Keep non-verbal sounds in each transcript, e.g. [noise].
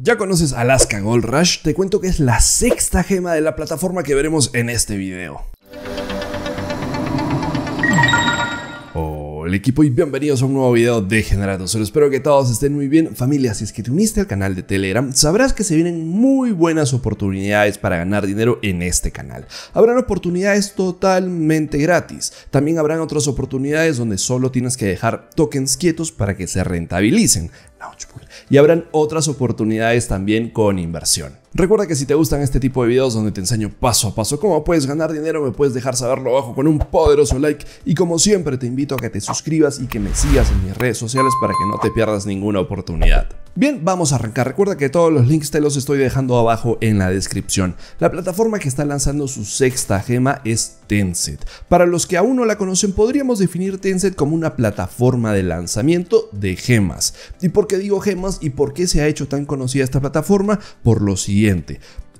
¿Ya conoces Alaska Gold Rush? Te cuento que es la sexta gema de la plataforma que veremos en este video. Hola equipo y bienvenidos a un nuevo video de Generatos. Espero que todos estén muy bien. Familia, si es que te uniste al canal de Telegram, sabrás que se vienen muy buenas oportunidades para ganar dinero en este canal. Habrán oportunidades totalmente gratis. También habrán otras oportunidades donde solo tienes que dejar tokens quietos para que se rentabilicen. Y habrán otras oportunidades también con inversión. Recuerda que si te gustan este tipo de videos donde te enseño paso a paso cómo puedes ganar dinero, me puedes dejar saberlo abajo con un poderoso like y como siempre te invito a que te suscribas y que me sigas en mis redes sociales para que no te pierdas ninguna oportunidad. Bien, vamos a arrancar. Recuerda que todos los links te los estoy dejando abajo en la descripción. La plataforma que está lanzando su sexta gema es Tencent. Para los que aún no la conocen, podríamos definir Tencent como una plataforma de lanzamiento de gemas. ¿Y por qué digo gemas y por qué se ha hecho tan conocida esta plataforma? Por lo siguiente.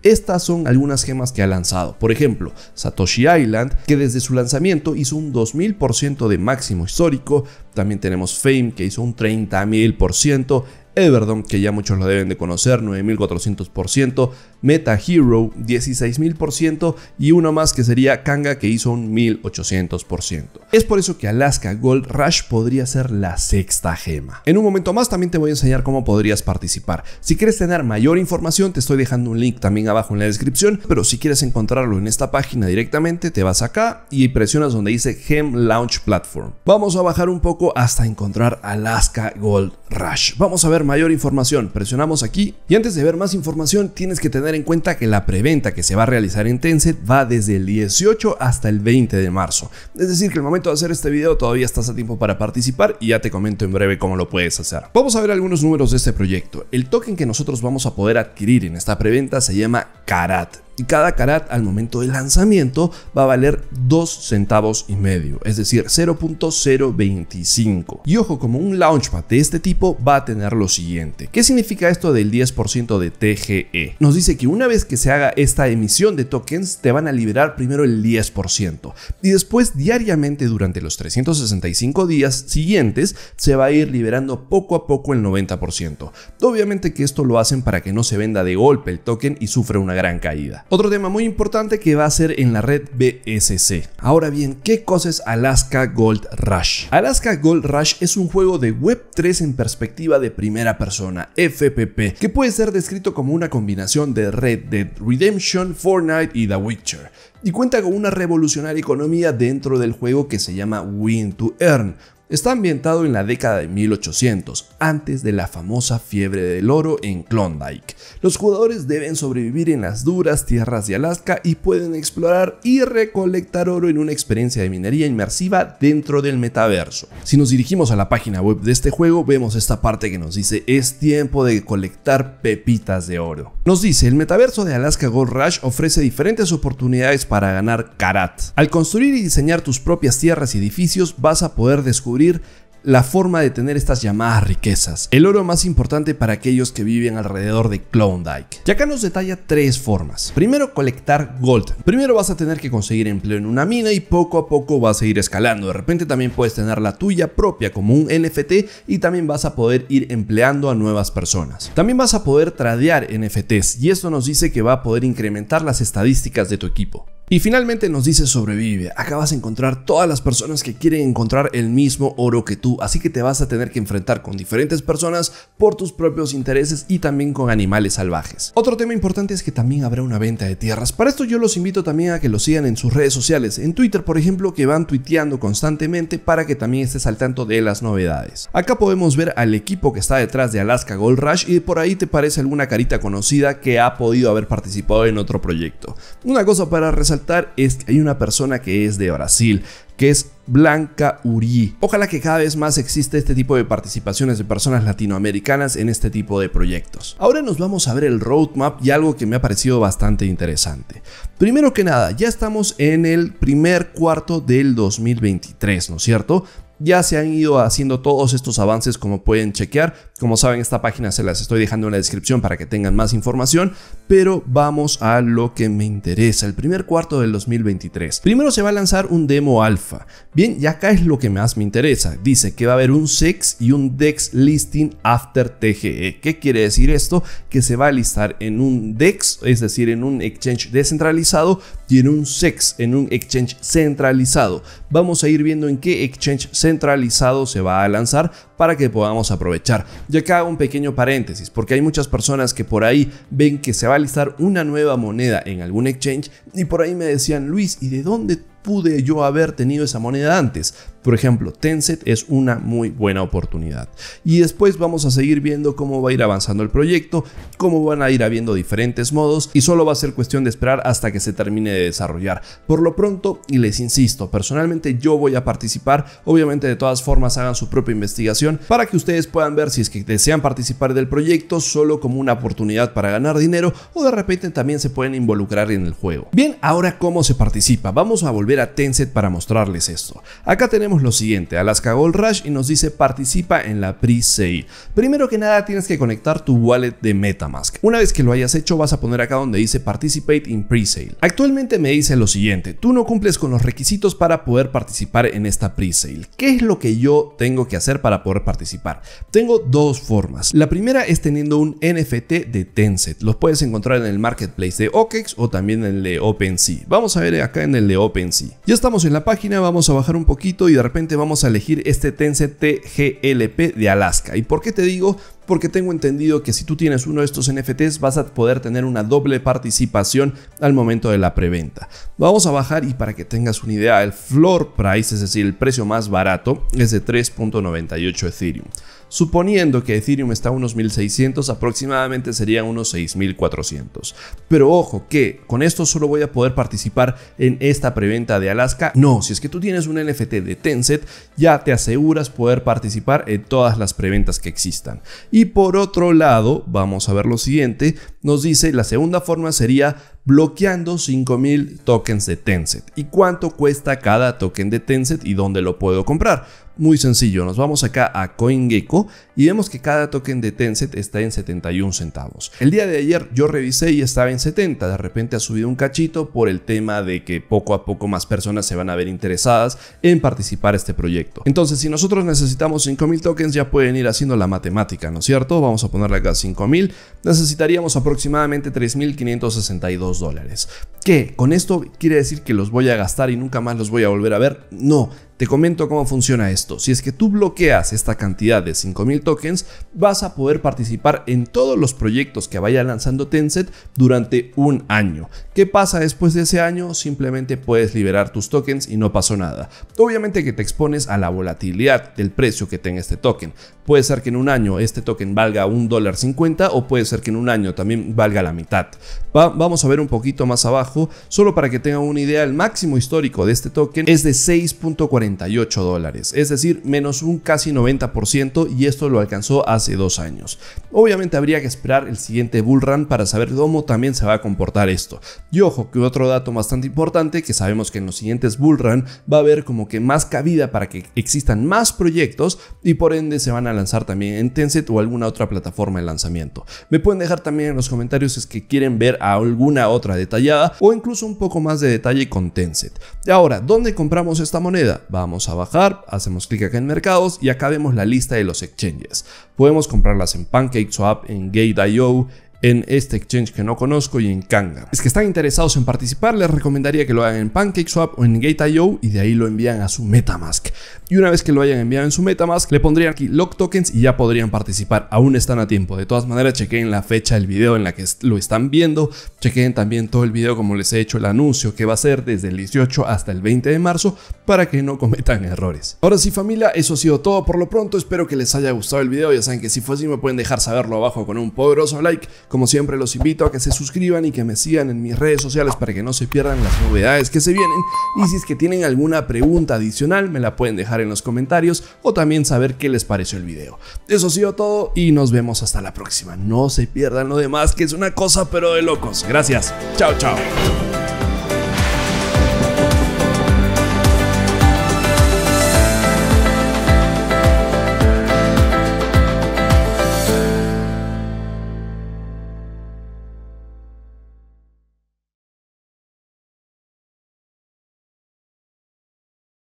Estas son algunas gemas que ha lanzado. Por ejemplo, Satoshi Island, que desde su lanzamiento hizo un 2000% de máximo histórico. También tenemos Fame, que hizo un 30.000%. Everdon, que ya muchos lo deben de conocer, 9400%, Meta Hero 16000% y uno más que sería Kanga que hizo un 1800%. Es por eso que Alaska Gold Rush podría ser la sexta gema. En un momento más también te voy a enseñar cómo podrías participar. Si quieres tener mayor información te estoy dejando un link también abajo en la descripción, pero si quieres encontrarlo en esta página directamente te vas acá y presionas donde dice Gem Launch Platform. Vamos a bajar un poco hasta encontrar Alaska Gold Rush. Vamos a ver mayor información, presionamos aquí y antes de ver más información tienes que tener en cuenta que la preventa que se va a realizar en Tencent va desde el 18 hasta el 20 de marzo. Es decir, que el momento de hacer este video todavía estás a tiempo para participar y ya te comento en breve cómo lo puedes hacer. Vamos a ver algunos números de este proyecto. El token que nosotros vamos a poder adquirir en esta preventa se llama Karat cada carat al momento del lanzamiento va a valer 2 centavos y medio, es decir, 0.025. Y ojo, como un launchpad de este tipo va a tener lo siguiente. ¿Qué significa esto del 10% de TGE? Nos dice que una vez que se haga esta emisión de tokens, te van a liberar primero el 10% y después diariamente durante los 365 días siguientes se va a ir liberando poco a poco el 90%. Obviamente que esto lo hacen para que no se venda de golpe el token y sufra una gran caída. Otro tema muy importante que va a ser en la red BSC. Ahora bien, ¿qué cosa es Alaska Gold Rush? Alaska Gold Rush es un juego de Web3 en perspectiva de primera persona, FPP, que puede ser descrito como una combinación de Red Dead Redemption, Fortnite y The Witcher y cuenta con una revolucionaria economía dentro del juego que se llama Win to Earn, Está ambientado en la década de 1800, antes de la famosa fiebre del oro en Klondike. Los jugadores deben sobrevivir en las duras tierras de Alaska y pueden explorar y recolectar oro en una experiencia de minería inmersiva dentro del metaverso. Si nos dirigimos a la página web de este juego, vemos esta parte que nos dice es tiempo de colectar pepitas de oro. Nos dice, el metaverso de Alaska Gold Rush ofrece diferentes oportunidades para ganar karat. Al construir y diseñar tus propias tierras y edificios vas a poder descubrir la forma de tener estas llamadas riquezas, el oro más importante para aquellos que viven alrededor de Klondike. Y acá nos detalla tres formas. Primero, colectar gold. Primero vas a tener que conseguir empleo en una mina y poco a poco vas a ir escalando. De repente también puedes tener la tuya propia como un NFT y también vas a poder ir empleando a nuevas personas. También vas a poder tradear NFTs y esto nos dice que va a poder incrementar las estadísticas de tu equipo. Y finalmente nos dice sobrevive. Acá vas a encontrar todas las personas que quieren encontrar el mismo oro que tú, así que te vas a tener que enfrentar con diferentes personas por tus propios intereses y también con animales salvajes. Otro tema importante es que también habrá una venta de tierras. Para esto yo los invito también a que lo sigan en sus redes sociales, en Twitter por ejemplo, que van tuiteando constantemente para que también estés al tanto de las novedades. Acá podemos ver al equipo que está detrás de Alaska Gold Rush y por ahí te parece alguna carita conocida que ha podido haber participado en otro proyecto. Una cosa para resaltar es que hay una persona que es de Brasil, que es Blanca Uri. Ojalá que cada vez más exista este tipo de participaciones de personas latinoamericanas en este tipo de proyectos. Ahora nos vamos a ver el roadmap y algo que me ha parecido bastante interesante. Primero que nada, ya estamos en el primer cuarto del 2023, ¿no es cierto? ya se han ido haciendo todos estos avances como pueden chequear. Como saben, esta página se las estoy dejando en la descripción para que tengan más información, pero vamos a lo que me interesa, el primer cuarto del 2023. Primero se va a lanzar un demo alfa. Bien, y acá es lo que más me interesa. Dice que va a haber un SEX y un DEX listing after TGE. ¿Qué quiere decir esto? Que se va a listar en un DEX, es decir, en un exchange descentralizado y en un SEX, en un exchange centralizado. Vamos a ir viendo en qué exchange centralizado se va a lanzar para que podamos aprovechar. Y acá hago un pequeño paréntesis, porque hay muchas personas que por ahí ven que se va a listar una nueva moneda en algún exchange y por ahí me decían, Luis, ¿y de dónde pude yo haber tenido esa moneda antes? Por ejemplo, Tencent es una muy buena oportunidad. Y después vamos a seguir viendo cómo va a ir avanzando el proyecto, cómo van a ir habiendo diferentes modos y solo va a ser cuestión de esperar hasta que se termine de desarrollar. Por lo pronto, y les insisto, personalmente yo voy a participar, obviamente de todas formas hagan su propia investigación para que ustedes puedan ver si es que desean participar del proyecto solo como una oportunidad para ganar dinero o de repente también se pueden involucrar en el juego. Bien, ahora cómo se participa. Vamos a volver a Tencent para mostrarles esto. Acá tenemos lo siguiente, Alaska Gold Rush y nos dice participa en la pre-sale. Primero que nada tienes que conectar tu wallet de Metamask. Una vez que lo hayas hecho vas a poner acá donde dice participate in pre-sale. Actualmente me dice lo siguiente, tú no cumples con los requisitos para poder participar en esta pre-sale. ¿Qué es lo que yo tengo que hacer para poder participar? Tengo dos formas. La primera es teniendo un NFT de Tencent. Los puedes encontrar en el marketplace de OKEX o también en el de OpenSea. Vamos a ver acá en el de OpenSea. Ya estamos en la página, vamos a bajar un poquito y de repente vamos a elegir este Tencent TGLP de Alaska. ¿Y por qué te digo? Porque tengo entendido que si tú tienes uno de estos NFTs vas a poder tener una doble participación al momento de la preventa. Vamos a bajar y para que tengas una idea, el floor price, es decir, el precio más barato, es de 3.98 Ethereum. Suponiendo que Ethereum está a unos 1600, aproximadamente serían unos 6400. Pero ojo que con esto solo voy a poder participar en esta preventa de Alaska. No, si es que tú tienes un NFT de Tencent, ya te aseguras poder participar en todas las preventas que existan. Y por otro lado, vamos a ver lo siguiente, nos dice la segunda forma sería bloqueando 5000 tokens de Tencent. ¿Y cuánto cuesta cada token de Tencent y dónde lo puedo comprar? Muy sencillo, nos vamos acá a CoinGecko y vemos que cada token de Tencent está en 71 centavos. El día de ayer yo revisé y estaba en 70, de repente ha subido un cachito por el tema de que poco a poco más personas se van a ver interesadas en participar en este proyecto. Entonces si nosotros necesitamos 5000 tokens ya pueden ir haciendo la matemática, ¿no es cierto? Vamos a ponerle acá 5000, necesitaríamos aproximadamente 3562 dólares. ¿Qué? ¿Con esto quiere decir que los voy a gastar y nunca más los voy a volver a ver? No, te comento cómo funciona esto. Si es que tú bloqueas esta cantidad de 5000 tokens, vas a poder participar en todos los proyectos que vaya lanzando Tencent durante un año. ¿Qué pasa después de ese año? Simplemente puedes liberar tus tokens y no pasó nada. Obviamente que te expones a la volatilidad del precio que tenga este token. Puede ser que en un año este token valga un dólar 50 o puede ser que en un año también valga la mitad. vamos a ver un poquito más abajo, solo para que tengan una idea, el máximo histórico de este token es de 6.48 dólares, es decir, menos un casi 90% y esto lo alcanzó hace dos años. Obviamente habría que esperar el siguiente bull run para saber cómo también se va a comportar esto. Y ojo que otro dato bastante importante, que sabemos que en los siguientes bull run va a haber como que más cabida para que existan más proyectos y por ende se van a lanzar también en Tencent o alguna otra plataforma de lanzamiento. Me pueden dejar también en los comentarios si es que quieren ver alguna otra detallada o incluso un poco más de detalle con Tencent. Ahora, ¿dónde compramos esta moneda? Vamos a bajar, hacemos clic acá en mercados y acá vemos la lista de los exchanges. Podemos comprarlas en PancakeSwap, en Gate.io, en este exchange que no conozco y en Kanga. Es que están interesados en participar, les recomendaría que lo hagan en PancakeSwap o en Gate.io y de ahí lo envían a su Metamask. Y una vez que lo hayan enviado en su Metamask, le pondrían aquí lock tokens y ya podrían participar. Aún están a tiempo. De todas maneras, chequen la fecha del video en la que lo están viendo. Chequen también todo el video como les he hecho el anuncio que va a ser desde el 18 hasta el 20 de marzo para que no cometan [laughs] errores. Ahora sí familia, eso ha sido todo por lo pronto. Espero que les haya gustado el video. Ya saben que si fue así me pueden dejar saberlo abajo con un poderoso like. Como siempre los invito a que se suscriban y que me sigan en mis redes sociales para que no se pierdan las novedades que se vienen. Y si es que tienen alguna pregunta adicional me la pueden dejar en los comentarios o también saber qué les pareció el video. Eso ha sido todo y nos vemos hasta la próxima. No se pierdan lo demás que es una cosa pero de locos. Gracias. Chao, chao.